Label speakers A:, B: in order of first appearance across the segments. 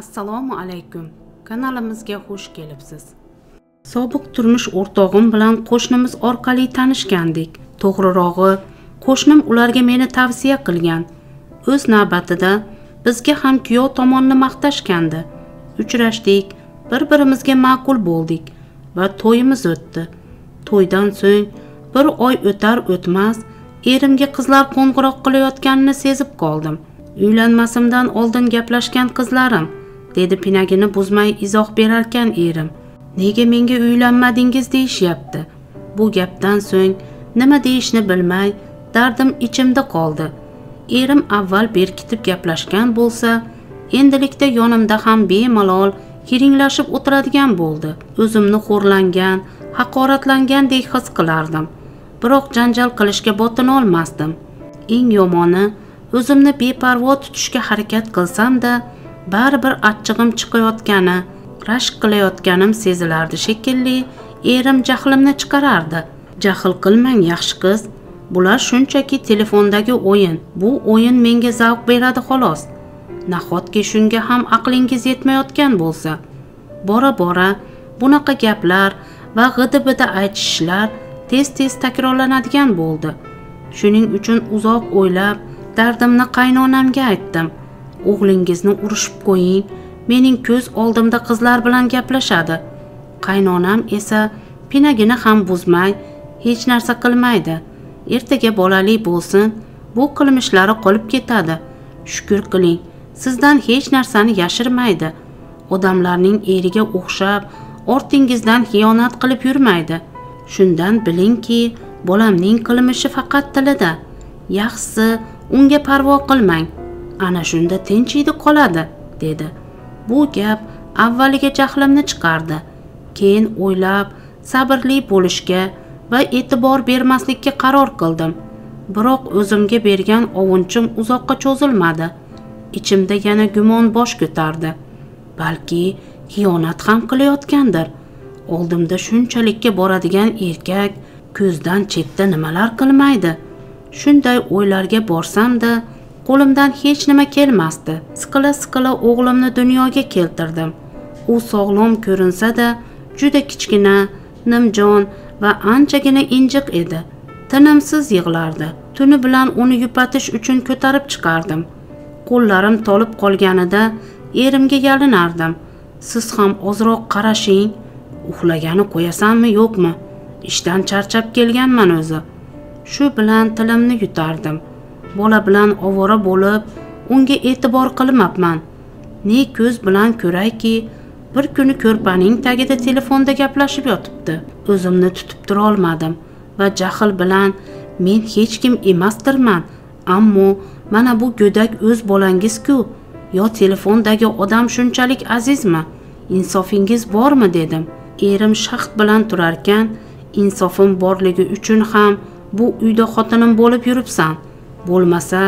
A: assalomu alaykum. Kanalimizga xush kelibsiz. Sobiq turmush o'rtog'im bilan qo'shnimiz orqali tanishgandik. To'g'rirog'i qo'shnim ularga meni tavsiya qilgan. O'z navbatida bizga ham kuyov tomonni maqtashgandi. Uchrashdik bir birimizga ma'qul bo'ldik va to'yimiz o'tdi. To'ydan so'ng bir oy o'tar o'tmas erimga qizlar qo'ng'iroq qilayotganini sezib qoldim. Uylanmasimdan oldin gaplashgan qizlarim dedi pinagini buzmay izoh berarkan erim. Nega menga uylanmadingiz deyishyapti. Bu gapdan so'ng nima deyishni bilmay dardim ichimda qoldi. Erim avval berkitib gaplashgan bo'lsa endilikda yonimda ham bemalol hiringlashib o'tiradigan bo'ldi. O'zimni xo'rlangan haqoratlangandek his qilardim. Biroq janjal qilishga botinolmasdim eng yomoni o'zimni beparvo tutishga harakat qilsam-da baribir achchig'im chiqayotgani rashk qilayotganim sezilardi shekilli erim jahlimni chiqarardi. Jahl qilmang yaxshi qiz. Bular shunchaki telefondagi o'yin. Bu o'yin menga zavq beradi xolos. Nahotki shunga ham aqlingiz yetmayotgan bo'lsa? Bora bora bunaqa gaplar va g'idi bidi aytishishlar tez tez takrorlanadigan bo'ldi. Shuning uchun uzoq o'ylab dardimni qaynonamga aytdim. O'g'lingizni urishib qo'ying. Mening ko'z oldimda qizlar bilan gaplashadi. Qaynonam esa pinagini ham buzmay hech narsa qilmaydi. Ertaga bolali bo'lsin bu qilmishlari qolib ketadi. Shukur qiling sizdan hech narsani yashirmaydi. Odamlarning eriga o'xshab ortingizdan xiyonat qilib yurmaydi. Shundan bilingki bolamning qilmishi faqat tilida. Yaxshisi unga parvo qilmang. Ana shunda tinchiydi qoladi dedi. Bu gap avvaliga jahlimni chiqardi. Keyin o'ylab sabrli bo'lishga va e'tibor bermaslikka qaror qildim. Biroq o'zimga bergan ovunchim uzoqqa cho'zilmadi. Ichimda yana gumon bosh ko'tardi. Balki xiyonat ham qilayotgandir. Oldimda shunchalikka boradigan erkak ko'zdan chetda nimalar qilmaydi. Shunday o'ylarga borsam-da qo'limdan hech nima kelmasdi. Siqila siqila o'g'limni dunyoga keltirdim. U sog'lom ko'rinsa-da juda kichkina nimjon va anchagina injiq edi. Tinimsiz yig'lardi. Tuni bilan uni yupatish uchun ko'tarib chiqardim. Qo'llarim tolib qolganida erimga yalinardim. Siz ham ozroq qarashing. Uxlagani qo'yasanmi yo'qmi? Ishdan charchab kelganman o'zi. Shu bilan tilimni yutardim. Bola bilan ovora bo'lib unga e'tibor qilmabman. Ne ko'z bilan ko'rayki bir kuni ko'rpaning tagida telefonda gaplashib yotibdi. O'zimni tutib turolmadim va jahl bilan men hech kim emasdirman ammo mana bu go'dak o'z bolangiz-ku yo telefondagi odam shunchalik azizmi? Insofingiz bormi? dedim. Erim shaxt bilan turarkan insofim borligi uchun ham bu uyda xotinim bo'lib yuribsan. Bo'lmasa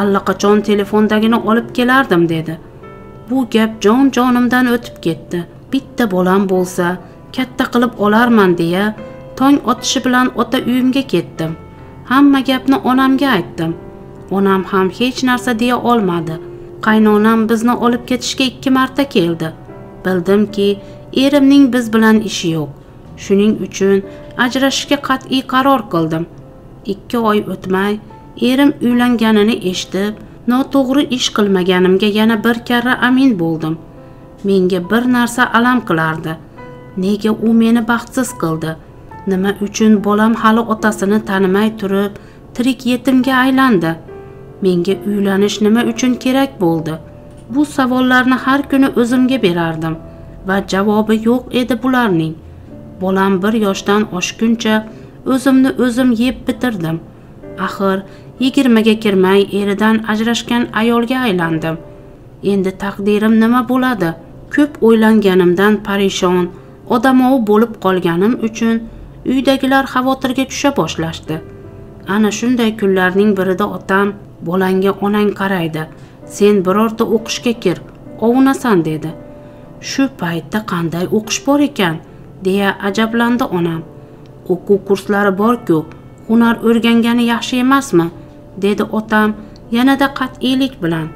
A: allaqachon telefondagini olib kelardim dedi. Bu gap jon jonimdan o'tib ketdi. Bitta bolam bo'lsa katta qilib olarman deya tong otishi bilan ota uyimga ketdim. Hamma gapni onamga aytdim. Onam ham hech narsa deya olmadi. Qaynonam bizni olib ketishga ikki marta keldi. Bildimki erimning biz bilan ishi yo'q. Shuning uchun ajrashishga qat'iy qaror qildim. Ikki oy o'tmay erim uylanganini eshitib noto'g'ri ish qilmaganimga yana bir karra amin bo'ldim. Menga bir narsa alam qilardi. Nega u meni baxtsiz qildi? Nima uchun bolam hali otasini tanimay turib tirik yetimga aylandi? Menga uylanish nima uchun kerak bo'ldi? Bu savollarni har kuni o'zimga berardim va javobi yo'q edi bularning. Bolam bir yoshdan oshguncha o'zimni o'zim yeb bitirdim. Axir yigirmaga kirmay eridan ajrashgan ayolga aylandim. Endi taqdirim nima bo'ladi? Ko'p o'ylanganimdan parishon odamovi bo'lib qolganim uchun uydagilar xavotirga tusha boshlashdi. Ana shunday kunlarning birida otam bolangga onang qaraydi sen birorta o'qishga kir ovunasan dedi. Shu paytda qanday o'qish bor ekan? deya ajablandi onam. O'quv kurslari bor-ku hunar o'rgangani yaxshi emasmi? Dedi otam yanada qat'iylik bilan.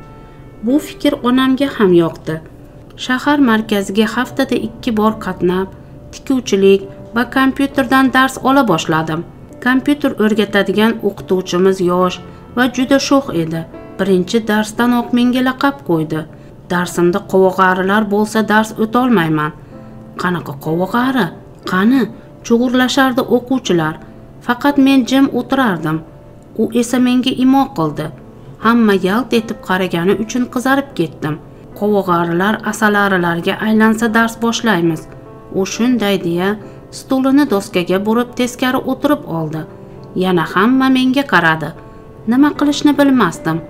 A: Bu fikr onamga ham yoqdi. Shahar markaziga haftada ikki bor qatnab tikuvchilik va kompyuterdan dars ola boshladim. Kompyuter o'rgatadigan o'qituvchimiz yosh va juda sho'x edi. Birinchi darsdanoq menga laqab qo'ydi. Darsimda qovog'arilar bo'lsa dars o'tolmayman. Qanaqa qovog'ari? Qani? Chug'urlashardi o'quvchilar. Faqat men jim o'tirardim. U esa menga imo qildi. Hamma yalt etib qaragani uchun qizarib ketdim. Qovog'arilar asalarilarga aylansa dars boshlaymiz. U shunday deya stulini doskaga burib teskari o'tirib oldi. Yana hamma menga qaradi. Nima qilishni bilmasdim.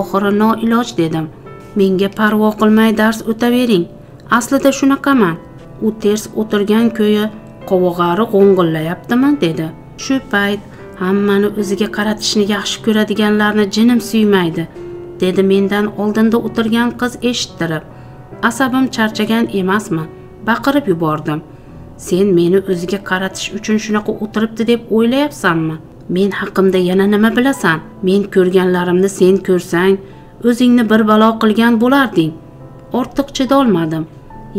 A: Oxiri noiloj dedim. Menga parvo qilmay dars o'tavering. Aslida shunaqaman. U ters o'tirgan ko'yi qovog'ari g'o'ng'illayaptimi dedi. Shu payt hammani o'ziga qaratishni yaxshi ko'radiganlarni jinim suymaydi dedi mendan oldinda o'tirgan qiz eshittirib. Asabim charchagan emasmi? Baqirib yubordim. Sen meni o'ziga qaratish uchun shunaqa o'tiribdi deb o'ylayapsanmi? Men haqimda yana nima bilasan? Men ko'rganlarimni sen ko'rsang o'zingni bir balo qilgan bo'larding. Ortiq chidolmadim.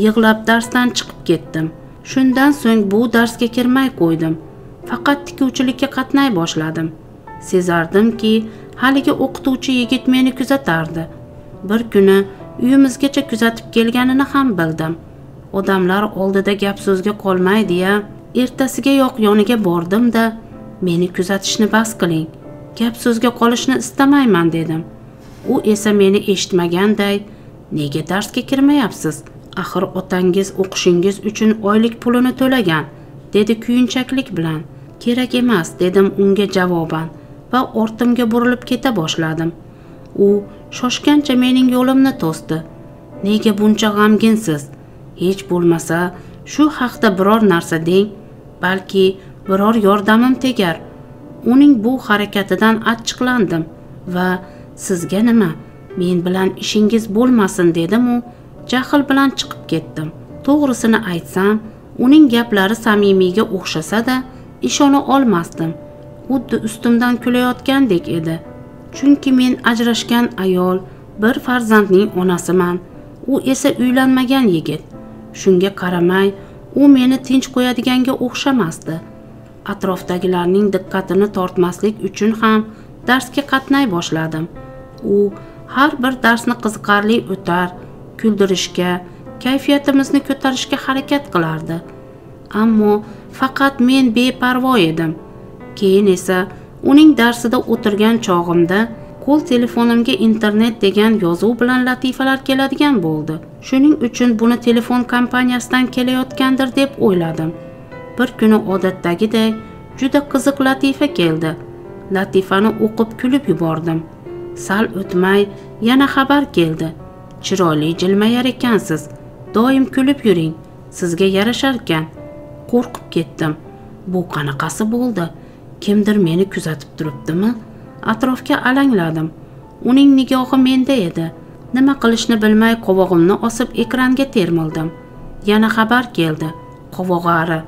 A: Yig'lab darsdan chiqib ketdim. Shundan so'ng bu darsga kirmay qo'ydim. Faqat tikuvchilikka qatnay boshladim. Sezardimki haligi o'qituvchi yigit meni kuzatardi. Bir kuni uyimizgacha kuzatib kelganini ham bildim. Odamlar oldida gap so'zga qolmaydiya ertasigayoq yoniga bordim da meni kuzatishni bas qiling gap so'zga qolishni istamayman dedim. U esa meni eshitmaganday nega darsga kirmayapsiz? Axir otangiz o'qishingiz uchun oylik pulini to'lagan dedi kuyunchaklik bilan. Kerak emas dedim unga javoban va ortimga burilib keta boshladim. U shoshgancha mening yo'limni to'sdi. Nega buncha g'amginsiz? Hech bo'lmasa shu haqda biror narsa deng balki biror yordamim tegar. Uning bu harakatidan achchiqlandim va sizga nima men bilan ishingiz bo'lmasin dedimu jahl bilan chiqib ketdim. To'g'risini aytsam uning gaplari samimiyga o'xshasa-da ishona olmasdim. Xuddi ustimdan kulayotgandek edi. Chunki men ajrashgan ayol bir farzandning onasiman. U esa uylanmagan yigit. Shunga qaramay u meni tinch qo'yadiganga o'xshamasdi. Atrofdagilarning diqqatini tortmaslik uchun ham darsga qatnay boshladim. U har bir darsni qiziqarli o'tar kuldirishga kayfiyatimizni ko'tarishga harakat qilardi. Ammo faqat men beparvo edim. Keyin esa uning darsida o'tirgan chog'imda qo'l telefonimga internet degan yozuv bilan latifalar keladigan bo'ldi. Shuning uchun buni telefon kompaniyasidan kelayotgandir deb o'yladim. Bir kuni odatdagiday juda qiziq latifa keldi. Latifani o'qib kulib yubordim. Sal o'tmay yana xabar keldi. Chiroyli jilmayar ekansiz. Doim kulib yuring sizga yarasharkan. Qo'rqib ketdim. Bu qanaqasi bo'ldi? Kimdir meni kuzatib turibdimi? Atrofga alangladim. Uning nigohi menda edi. Nima qilishni bilmay qovog'imni osib ekranga termildim. Yana xabar keldi. Qovog'ari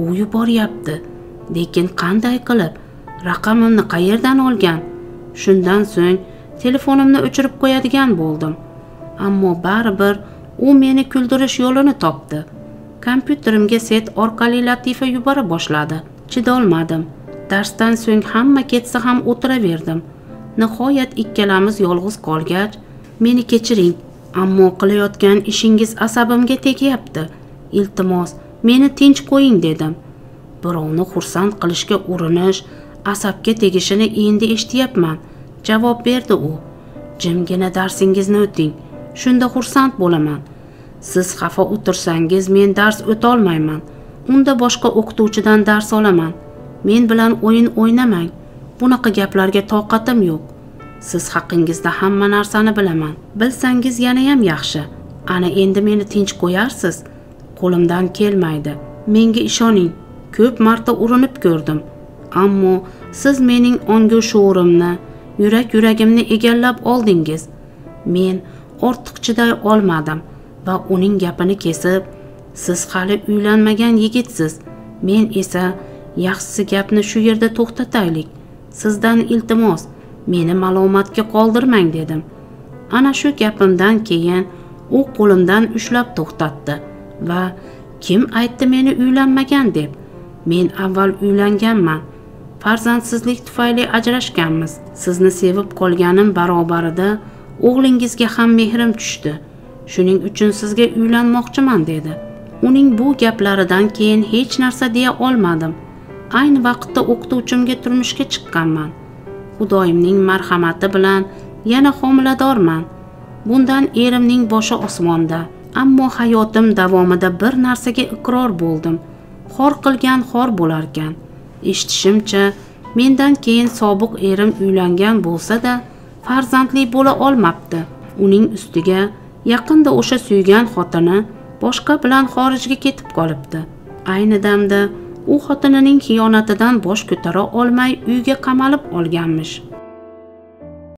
A: u yuboryapti. Lekin qanday qilib? Raqamimni qayerdan olgan? Shundan so'ng telefonimni o'chirib qo'yadigan bo'ldim. Ammo baribir u meni kuldirish yo'lini topdi. Kompyuterimga set orqali latifa yubora boshladi. Chidolmadim. Darsdan so'ng hamma ketsa ham o'tiraverdim. Nihoyat ikkalamiz yolg'iz qolgach meni kechiring ammo qilayotgan ishingiz asabimga tegyapti. Iltimos meni tinch qo'ying dedim. Birovni xursand qilishga urinish asabga tegishini endi eshityapman javob berdi u. Jimgina darsingizni o'ting shunda xursand bo'laman. Siz xafa o'tirsangiz men dars o'tolmayman. Unda boshqa o'qituvchidan dars olaman. Men bilan o'yin o'ynamang. Bunaqa gaplarga toqatim yo'q. Siz haqingizda hamma narsani bilaman. Bilsangiz yanayam yaxshi. Ana endi meni tinch qo'yarsiz? Qo'limdan kelmaydi. Menga ishoning. Ko'p marta urinib ko'rdim. Ammo siz mening ongu shuurimni yurak yuragimni egallab oldingiz. Men ortiq chiday olmadim. Va uning gapini kesib siz hali uylanmagan yigitsiz. Men esa yaxshisi gapni shu yerda to'xtataylik. Sizdan iltimos meni malomatga qoldirmang dedim. Ana shu gapimdan keyin u qo'limdan ushlab to'xtatdi va kim aytdi meni uylanmagan deb. Men avval uylanganman. Farzandsizlik tufayli ajrashganmiz. Sizni sevib qolganim barobarida o'g'lingizga ham mehrim tushdi. Shuning uchun sizga uylanmoqchiman dedi. Uning bu gaplaridan keyin hech narsa deya olmadim. Ayni vaqtda o'qituvchimga turmushga chiqqanman. Xudoyimning marhamati bilan yana homiladorman. Bundan erimning boshi osmonda ammo hayotim davomida bir narsaga iqror bo'ldim. Xor qilgan xor bo'larkan. Eshitishimcha mendan keyin sobiq erim uylangan bo'lsa-da farzandli bo'la olmabdi. Uning ustiga yaqinda o'sha suygan xotini boshqa bilan xorijga ketib qolibdi. Ayni damda u xotinining xiyonatidan bosh ko'tara olmay uyga qamalib olganmish.